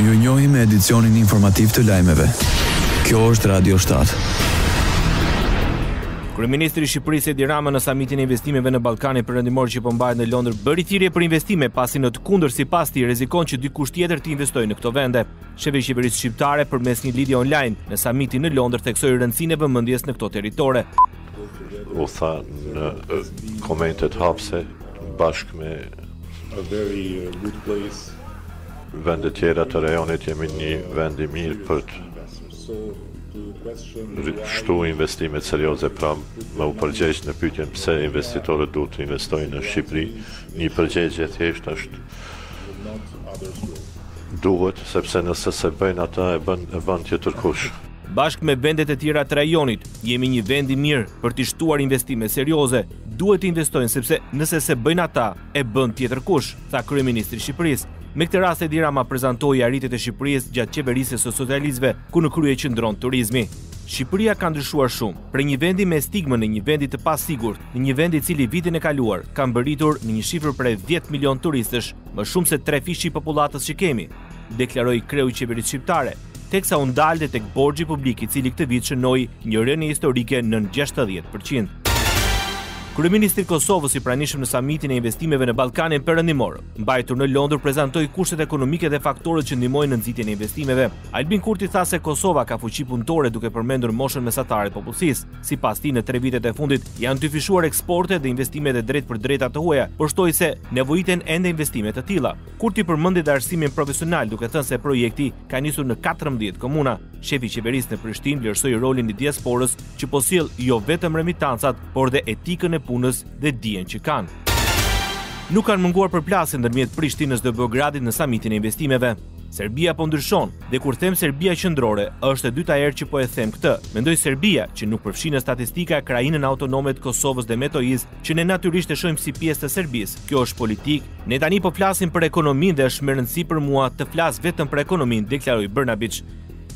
Ju njohim me edicionin informativ të lajmeve. Kjo është Radio 7. Kryeministri i Shqipërisë Edi Rama në samitin e investimeve në Ballkanin Perëndimor që po mbahet në Londër bëri thirrje për investime pasi në të kundër sipas tij rrezikon që dikush tjetër të investojë në këto vende. Shefi i qeverisë shqiptare përmes një lidhje online në samitin në Londër theksoi rëndësinë e vëmendjes në këto territore. u tha në komentet hapse bashkë me vendet tjera të rajonit jemi një vend i mirë për të shtu investimet serioze pra me u përgjegjë në pytjen pse investitorët duhet të investojnë në Shqipëri një përgjegjë e thjesht është duhet sepse nëse s'e bëjnë ata e bën tjetërkush Bashkë me vendet e tjera të rajonit, jemi një vend i mirë për t'i shtuar investime serioze. Duhet të investojnë sepse nëse s'e bëjnë ata, e bën tjetërkush, tha kryeministri i Shqipërisë. Me këtë rast Edi Rama prezantoi arritjet e Shqipërisë gjatë qeverisjes së socialistëve, ku në krye qëndron turizmi. Shqipëria ka ndryshuar shumë, prej një vendi me stigmën e një vendi të pasigurt, në një vend i cili vitin e kaluar ka mbërritur në një shifër prej dhjetë milionë turistësh, më shumë se trefishi i popullatës që kemi, deklaroi kreu i qeverisë shqiptare. teksa u ndal te borxhi publik i cili këtë vit shënoi një rënie historike nën gjashtëdhjetë për qind. Kryeministri i Kosovës i pranishëm në samitin e investimeve në Ballkanin Perëndimor, mbajtur në Londër, prezantoi kushtet ekonomike dhe faktorët që ndihmojnë në nxitjen e investimeve. Albin Kurti tha se Kosova ka fuqi punëtore duke përmendur moshën mesatare të popullsisë. Sipas tij, në tre vitet e fundit janë dyfishuar eksportet dhe investimet e drejtpërdrejta të huaja, por shtoi se nevojiten ende investime të tilla. Kurti përmendi dhe arsimin profesional duke thënë se projekti ka nisur në katërmbëdhjetë komuna. Shefi i qeverisë në Prishtinë vlerësoi rolin e diasporës që po sjell jo vetëm remitancat, por dhe etikën e punës dhe dijen që kanë. Nuk kanë munguar përplasjet ndërmjet Prishtinës dhe Beogradit në samitin e investimeve. Serbia po ndryshon, dhe kur them Serbia qendrore, është e dyta herë që po e them këtë. Mendoj Serbia, që nuk përfshin në statistika krahinën autonome të Kosovës dhe Metohisë, që ne natyrisht e shohim si pjesë të Serbisë. Kjo është politikë. Ne tani po flasim për ekonominë dhe është me rëndësi për mua të flas vetëm për ekonominë, deklaroi Bërnabiç.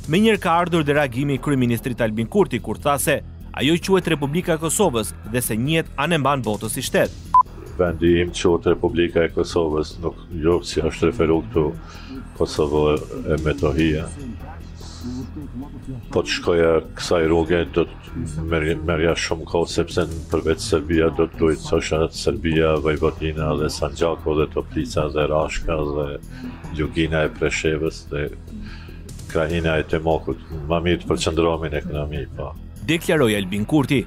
Menjëherë ka ardhur dhe reagimi i kryeministrit Albin Kurti kur tha se ajo quhet Republika e Kosovës dhe se njihet anembanë botës si shtet. Vendi im quhet Republika e Kosovës, nuk jo si është referu këtu Kosovo e Metohia. Po të shkoja kësaj rruge do të Merja shumë kohë sepse përveç Serbia do të duhej të thosha Serbia, Vojvodina dhe Sanxhaku dhe Toplica dhe Rashka dhe Lugina e Preshevës dhe Krahina e Timokut. Ma mirë të përqëndrohemi në ekonomi, po. Deklaroi Albin Kurti.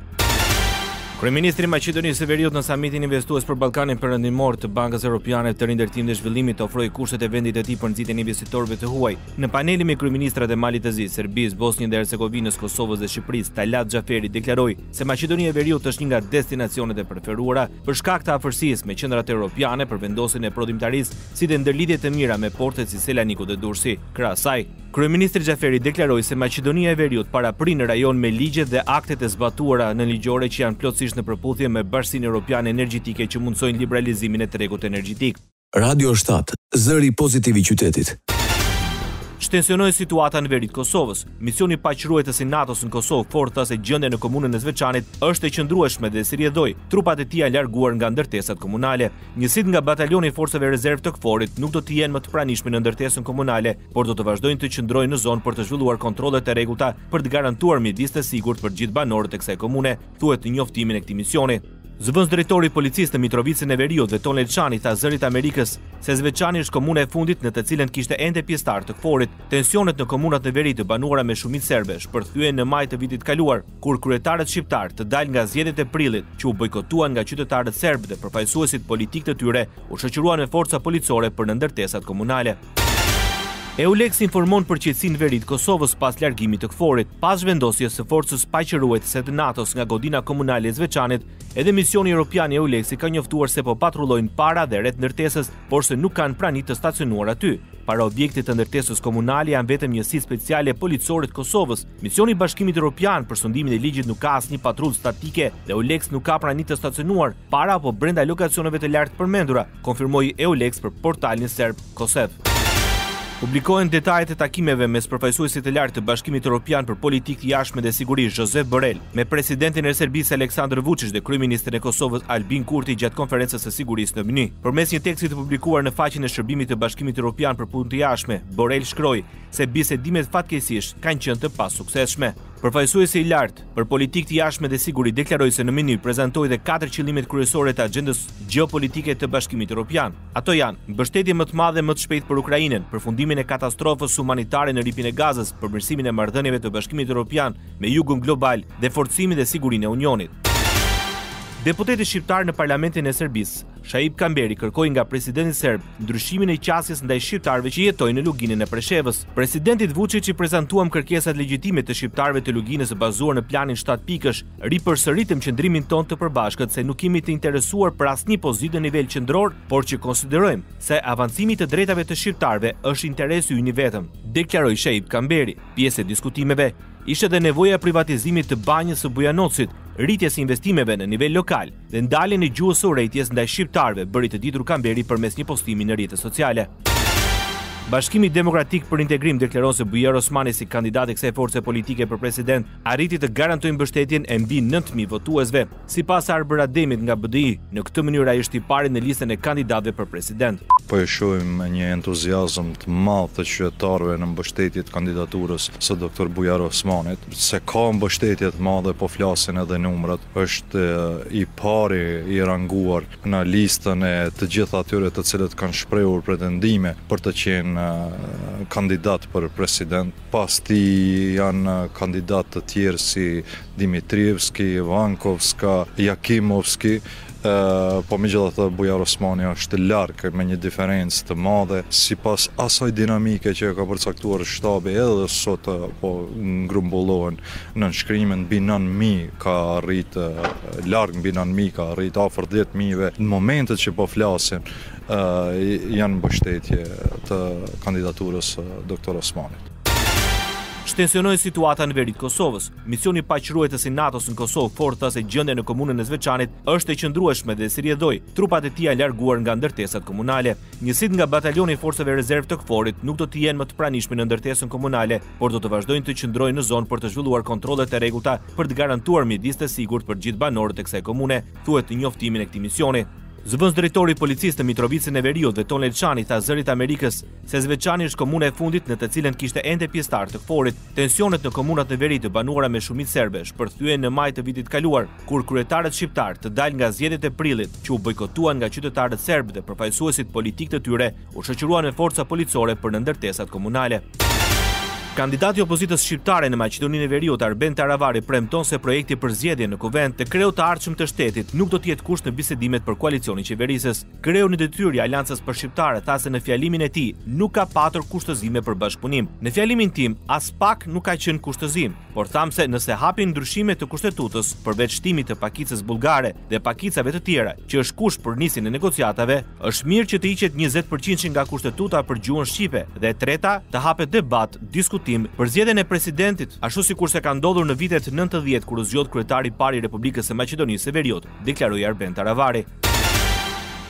Kryeministri i Maqedonisë së Veriut në samitin investues për Ballkanin Perëndimor të Bankës Europiane të Rindërtimit dhe Zhvillimit ofroi kushtet e vendit të tij për nxitjen e investitorëve të huaj Në panelin me kryeministrat e Malit të Zi, Serbisë, Bosnjës dhe Hercegovinës, Kosovës dhe Shqipërisë, Talat Xhaferi deklaroi se Maqedonia e Veriut është një nga destinacionet e preferuara për shkak të afërsisë me qendrat europiane për vendosjen e prodhimtarisë si dhe ndërlidhjet e mira me portet si Selaniku dhe Durrësi. Krahas saj, kryeministri Xhaferi deklaroi se Maqedonia e Veriut paraprin në rajon me ligjet dhe aktet e zbatuara nënligjore që janë plotësisht në përputhje me Bashkësinë Europiane Energjetike që mundësojnë liberalizimin e tregut energjetik. Radio shtatë, zëri pozitiv i qytetit. Çtensionohet situata në veri të Kosovës. Misioni paqeruajtës i NATO-s në Kosovë, KFOR tha se gjendja në komunën e Zveçanit është e qëndrueshme dhe si rrjedhojë, trupat e tij janë larguar nga ndërtesat komunale. Njësitë nga Batalioni i Forcave Rezervë të KFOR-it nuk do të jenë më të pranishme në ndërtesën komunale, por do të vazhdojnë të qëndrojnë në zonë për të zhvilluar kontrolle të rregullta për të garantuar mjedis të sigurt për të gjithë banorët e kësaj komune, thuhet në njoftimin e këtij misioni. Zëvendësdrejtori i policisë në Mitrovicën e Veriut, Veton Elshani, tha Zërit të Amerikës se Zveçani është komuna e fundit në të cilën kishte ende pjesëtarë të KFOR-it. Tensionet në komunat në veri të banuara me shumicë serbe shpërthyen në maj të vitit të kaluar, kur kryetarët shqiptarë të dalë nga zgjedhjet e prillit, që u bojkotuan nga qytetarët serbë dhe përfaqësuesit politikë të tyre, u shoqëruan me forca policore për në ndërtesat komunale. EULEX informon për qetësinë në veri të Kosovës pas largimit të KFOR-it. Pas zhvendosjes së Forcës Paqeruajtëse të NATO-s nga godina komunale e Zveçanit, edhe misioni europian i EULEX-it ka njoftuar se po patrullojnë para dhe rreth ndërtesës, por se nuk kanë prani të stacionuar aty. Para objektit të ndërtesës komunale janë vetëm njësitë speciale policore të Kosovës. Misioni i Bashkimit Europian për sundimin e ligjit nuk ka asnjë patrullë statike dhe EULEX nuk ka prani të stacionuar. para apo brenda lokacioneve të lartpërmendura, konfirmoi EULEX për portalin serb Kossev. Publikohen detajet e takimeve mes përfaqësuesit të lartë të Bashkimit Europian për Politikë të Jashtme dhe Siguri, Josep Borrell, me presidentin e Serbisë Aleksandar Vuçiç dhe kryeministrin e Kosovës Albin Kurti gjatë konferencës së sigurisë në Mynih. Përmes një teksti të publikuar në faqen e Shërbimit të Bashkimit Europian për Punë të Jashtme, Borrell shkroi se bisedimet fatkeqësisht kanë qenë të pasuksesshme. Përfaqësuesi i lartë Për politikë të jashtme dhe siguri deklaroi se në Mynih prezantoi dhe katër qëllimet kryesore të agjendës gjeopolitike të Bashkimit Europian. Ato janë: mbështetje më të madhe më të shpejtë për Ukrainën, përfundimin e katastrofës humanitare në Rripin e Gazës, përmirësimin e marrëdhënieve të Bashkimit Europian me Jugun Global dhe forcimin dhe sigurinë e Unionit. Deputeti shqiptar në Parlamentin e Serbisë, Shaip Kamberi kërkoi nga presidenti serb, ndryshimin e qasjes ndaj shqiptarëve që jetojnë në Luginën e Preshevës. Presidentit Vuçiç i prezantuam kërkesat legjitime të shqiptarëve të Luginës bazuar në planin shtatë pikësh, ripërsëritëm qëndrimin tonë të përbashkët se nuk jemi të interesuar për asnjë pozitë në nivel qendror, por që konsiderojmë se avancimi i të drejtave të shqiptarëve është interesi ynë i vetëm, deklaroi Shaip Kamberi. Pjesë e diskutimeve ishte dhe nevoja e privatizimit të Banjës së Bujanocit, rritjes së investimeve në nivel lokal, dhe ndaljen e gjuhës së urrejtjes ndaj shqiptarëve, bëri të ditur Kamberi përmes një postimi në rrjetet sociale. Bashkimi Demokratik për Integrim deklaron se Bujar Osmani si kandidat i kësaj force politike për president arriti të garantojë mbështetjen e mbi nëntë mijë votuesve. Sipas Arbër Ademit nga BDI, në këtë mënyrë ai është i pari në listën e kandidatëve për president. Po e shohim një entuziazëm të madh të qytetarëve në mbështetje të kandidaturës së doktor Bujar Osmanit. Se ka mbështetje të madhe po flasin edhe numrat. Është i pari i ranguar në listën e të gjithë atyre të cilët kanë shprehur pretendime për të qenë kandidat për president. Pas tij janë kandidatë të tjerë si Dimitrievski, Vankovska, Jakimovski, po megjithatë Bujar Osmani është larg me një diferencë të madhe sipas asaj dinamike që e ka përcaktuar shtabi edhe sot po grumbullohen Nënshkrimet mbi nëntë mijë ka arrit larg mbi nëntë mijë ka arrit afër dhjetë mijëve në momentet që po flasim janë në mbështetje të kandidaturës së doktor Osmanit. Shtensionohet situata në veri të Kosovës? Misioni paqëruajtës i NATO-s në Kosovë, KFOR tha se gjendja në komunën e Zveçanit është e qëndrueshme dhe si rrjedhojë, trupat e tij janë larguar nga ndërtesat komunale. Njësitë nga Batalioni i Forcave Rezervë të KFOR-it nuk do të jenë më të pranishme në ndërtesën komunale, por do të vazhdojnë të qëndrojnë në zonë për të zhvilluar kontrollet e rregullta për të garantuar mjedis të sigurt për të gjithë banorët e kësaj komune, thuhet në njoftimin e këtij misioni. Zëvendësdrejtori i Policisë në Mitrovicën e Veriut, Veton Elshani, i tha Zërit të Amerikës se Zveçani është komuna e fundit në të cilën kishte ende pjesëtarë të KFOR-it. Tensionet në komunat në veri të banuara me shumicë serbe shpërthyen në maj të vitit të kaluar, kur kryetarët shqiptarë të dalë nga zgjedhjet e prillit, që u bojkotuan nga qytetarët serbë dhe përfaqësuesit politikë të tyre, u shoqëruan me forca policore për në ndërtesat komunale. Kandidati i opozitës shqiptare në Maqedoninë e Veriut, Arben Taravari, premton se projekti për zgjedhjen në Kuvend të kreut të ardhshëm të shtetit nuk do të jetë kusht në bisedimet për koalicionin qeverisës. Kreu në detyrë i Aleancës për Shqiptarët tha se në fjalimin e tij nuk ka patur kushtëzime për bashkëpunim. Në fjalimin tim, aspak nuk ka qenë kushtëzim. por thamë se nëse hapin ndryshime të Kushtetutës, përveç shtimit të pakicës bullgare dhe pakicave të tjera që është kusht për nisjen e negociatave, është mirë që të hiqet njëzet përqindëshi nga Kushtetuta për gjuhën shqipe dhe e treta, të hapet debat, diskutim, për zgjedhjen e presidentit, ashtu sikurse ka ndodhur në vitet nëntëdhjetë kur u zgjodh kryetari i parë i Republikës së Maqedonisë së Veriut, deklaroi Arben Taravari.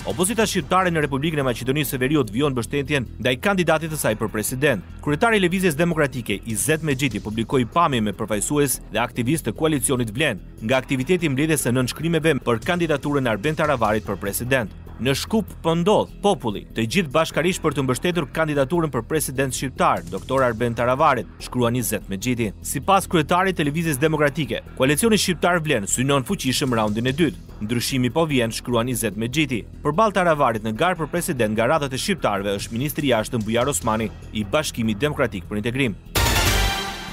Opozita shqiptare në Republikën e Maqedonisë së Veriut vijon mbështetjen ndaj kandidatit të saj për president. Kryetari i Lëvizjes Demokratike, Izet Mexhiti publikoi pamje me përfaqësues dhe aktivistë të koalicionit Vlen, nga aktiviteti i mbledhjes së nënshkrimeve për kandidaturën e Arben Taravarit për president. Në Shkup po ndodh, populli, të gjithë bashkarisht për të mbështetur kandidaturën për president shqiptar, doktor Arben Taravarit, shkruan Izet Mexhiti. Sipas kryetarit të Lëvizjes Demokratike, koalicioni shqiptar Vlen synon fuqishëm raundin e dytë. Ndryshimi po vjen, shkruan Izet Mexhiti. Përballë Taravarit në garë për president nga radhët e shqiptarëve është ministri i Jashtëm Bujar Osmani i Bashkimit Demokratik për Integrim.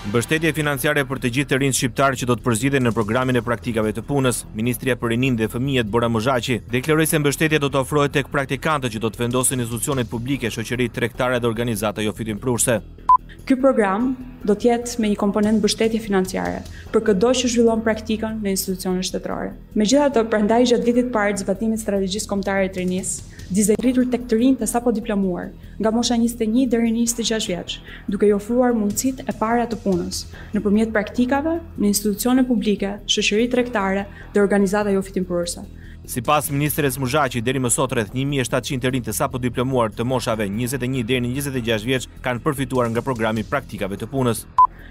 Mbështetje financiare për të gjithë të rinjtë shqiptarë që do të përzgjidhen në programin e praktikave të punës, Ministrja për Rininë dhe Fëmijët Bora Muzhaqi deklaroi se mbështetja do të ofrohet tek praktikantët që do të vendosen në institucionet publike, shoqëri tregtare dhe organizata jo fitimprurëse. Ky program do të jetë me një komponent mbështetje financiare për këdo që zhvillon praktikën në institucione shtetërore. Megjithatë, prandaj gjatë vitit të parë të zbatimit të strategjisë kombëtare të rinisë, dizaj rritur tek të rinjtë e sapo diplomuar, nga mosha njëzet e një deri në njëzet e gjashtë vjeç, duke i ofruar mundësitë e para të punës, nëpërmjet praktikave, në institucione publike, shoqëri tregtare dhe organizata jofitimprurëse. Sipas ministres Muzhaqi, deri më sot rreth një mijë e shtatëqind të rinj të sapo diplomuar të moshave njëzet e një deri në njëzet e gjashtë vjeç kanë përfituar nga programi i praktikave të punës.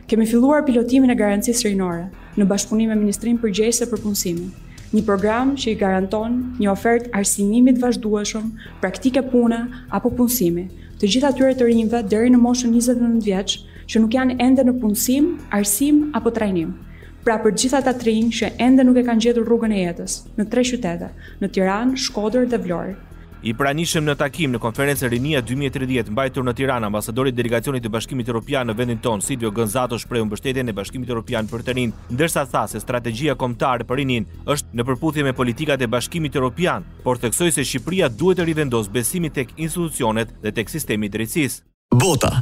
Kemi filluar pilotimin e garancisë rinore, në bashkëpunim me Ministrinë përgjegjëse për Punësimin, një program që i garanton një ofertë arsimimi të vazhdueshëm, praktike pune apo punësimi, të gjithë atyre të rinjve deri në moshën 29 vjeç që nuk janë ende në punësim, arsim apo trajnim. Pra për gjithë ata të rinj që ende nuk e kanë gjetur rrugën e jetës, në tre qytete, në Tiranë, Shkodër dhe Vlorë. I pranishëm në takim në konferencën Rinia dy mijë e tridhjetë mbajtur në Tiranë, ambasadori i delegacionit të Bashkimit Evropian në vendin tonë, Silvio Gonzato shprehu mbështetjen e Bashkimit Evropian për të rinjtë, ndërsa tha se strategjia kombëtare për rininë është në përputhje me politikat e Bashkimit Evropian, por theksoi se Shqipëria duhet të rivendosë besimin tek institucionet dhe tek sistemi i drejtësisë. Bota.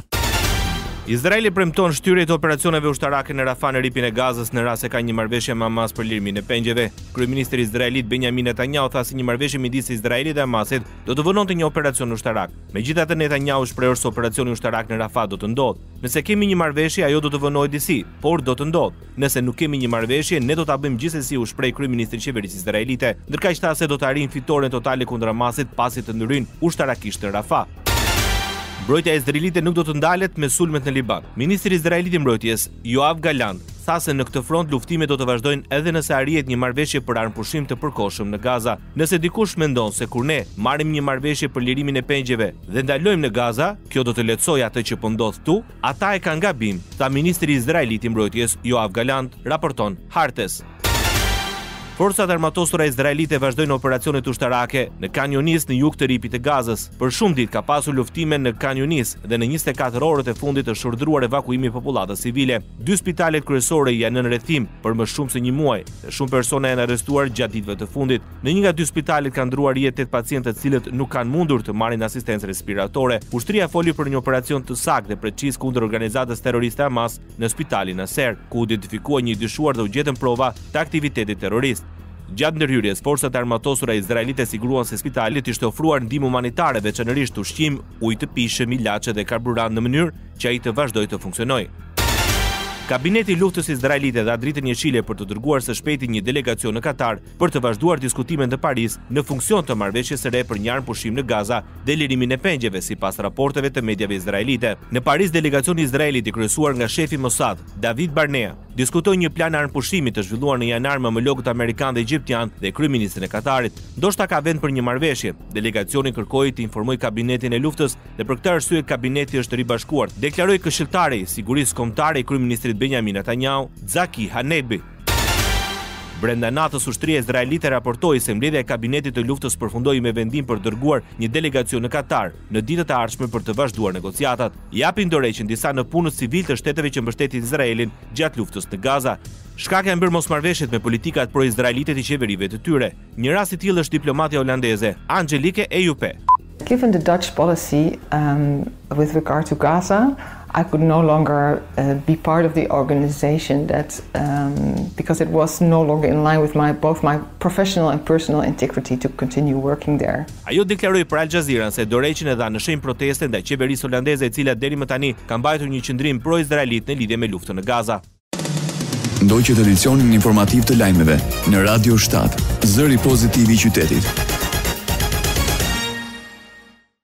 Izraeli premton shtyrje të operacioneve ushtarake në Rafah në Rripin e Gazës në rast se ka një marrëveshje me Hamas për lirimin e pengjeve. Kryeministri izraelit Benjamin Netanyahu tha se një marrëveshje midis Izraelit dhe Hamasit do të vononte një operacion ushtarak. Megjithatë Netanyahu u shpreh se operacioni ushtarak në Rafah do të ndodhë. Nëse kemi një marrëveshje, ajo do të vonohet disi, por do të ndodhë. Nëse nuk kemi një marrëveshje, ne do ta bëjmë gjithsesi, u shpreh kryeministri i qeverisë izraelite. Ndërkaq tha se do të arrijnë fitoren totale kundër Hamasit pasi të ndërhyjnë ushtarakisht në Rafah. Mbrojtja izraelite nuk do të ndalet me sulmet në Liban. Ministri izraelit i Mbrojtjes, Yoav Gallant, tha se në këtë front luftimet do të vazhdojnë edhe nëse arrihet një marrëveshje për armëpushim të përkohshëm në Gaza. Nëse dikush mendon se kur ne marrim një marrëveshje për lirimin e pengjeve dhe ndalojmë në Gaza, kjo do të lehtësojë atë që po ndodh këtu, Ata e kanë gabim, tha ministri izraelit i Mbrojtjes, Yoav Gallant, raporton Haaretz. Forcat e armatosura izraelite vazhdojnë operacionet ushtarake në Khan Younis në jug të Ripit të Gazës. Për shumë ditë ka pasur luftime në Khan Younis dhe në 24 orët e fundit është urdhëruar evakuimi i popullatës civile. Dy spitalet kryesore janë nën rrethim për më shumë se një muaj dhe shumë persona janë arrestuar gjatë ditëve të fundit. Në një nga dy spitalet kanë ndërruar jetë tetë pacientë të cilët nuk kanë mundur të marrin asistencë respiratore. Ushtria foli për një operacion të saktë e preciz kundër organizatës terroriste Hamas në spitalin Nasser, ku u identifikua një i dyshuar dhe u gjetën prova të aktivitetit terrorist. Gjatë ndërhyrjes, forcat e armatosura izraelite siguruan se spitalit i ishte ofruar ndihmë humanitare, veçanërisht ushqim, ujë të pijshëm, ilaçe dhe karburant në mënyrë që ai të vazhdojë të funksionojë. Kabineti i Luftës Izraelite dha dritën jeshile për të dërguar së shpejti një delegacion në Katar për të vazhduar diskutimet në Paris në funksion të marrëveshjes së re për një armëpushim në Gaza dhe lirimin e pengjeve, sipas raporteve të mediave izraelite. Në Paris, delegacioni izraelit i kryesuar nga shefi i Mossad, David Barnea, diskutoi një plan armëpushimi të zhvilluar në janar me omologët amerikanë dhe egjiptianë dhe kryeministrin e Katarit. Ndoshta ka vend për një marrëveshje. Delegacioni kërkoi të informojë kabinetin e luftës dhe për këtë arsye kabineti është ribashkuar, deklaroi këshilltari i sigurisë kombëtare i kryeministrit Benjamin Netanyahu, Tzachi Hanegbi. Brenda natës ushtria izraelite raportoi se mbledhja e kabinetit të luftës përfundoi me vendim për dërguar një delegacion në Katar në ditët e ardhshme për të vazhduar negociatat. Japin dorëheqjen disa nëpunës civilë të shteteve që mbështetin Izraelin gjatë luftës në Gaza. Shkak janë bërë mosmarrëveshjet me politikat pro-izraelite të qeverive të tyre. Një rast i tillë është diplomatja holandeze, Angelique Eijpe. Given the Dutch policy with regard to Gaza, I could no longer be part of the organization that because it was no longer in line with my both my professional and personal integrity to continue working there. Ajo deklaroi për Al Jazeeran se dorëheqjen e dha në shenjë proteste ndaj qeverisë holandeze e cila deri më tani ka mbajtur një qëndrim pro-izraelit në lidhje me luftën në Gaza. Ndoqët edicionin informativ të lajmeve në Radio 7, zëri pozitiv i qytetit.